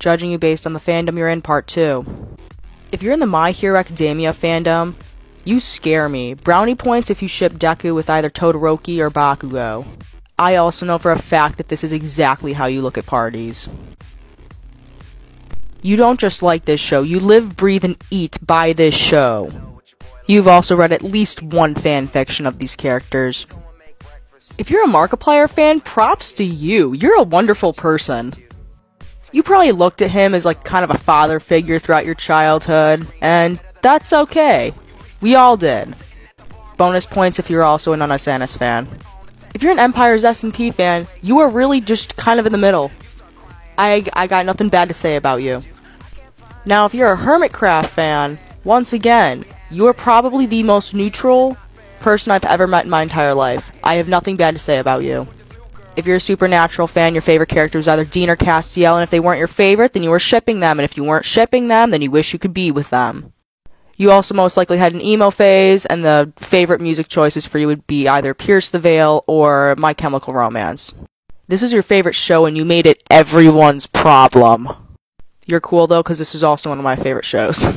judging you based on the fandom you're in, part 2. If you're in the My Hero Academia fandom, you scare me. Brownie points if you ship Deku with either Todoroki or Bakugo. I also know for a fact that this is exactly how you look at parties. You don't just like this show, you live, breathe, and eat by this show. You've also read at least one fan fiction of these characters. If you're a Markiplier fan, props to you. You're a wonderful person. You probably looked at him as like kind of a father figure throughout your childhood, and that's okay. We all did. Bonus points if you're also an Unus Annus fan. If you're an Empires SMP fan, you are really just kind of in the middle. I, I got nothing bad to say about you. Now, if you're a Hermitcraft fan, once again, you are probably the most neutral person I've ever met in my entire life. I have nothing bad to say about you. If you're a Supernatural fan, your favorite character is either Dean or Castiel, and if they weren't your favorite, then you were shipping them, and if you weren't shipping them, then you wish you could be with them. You also most likely had an emo phase, and the favorite music choices for you would be either Pierce the Veil or My Chemical Romance. This is your favorite show, and you made it everyone's problem. You're cool though, because this is also one of my favorite shows.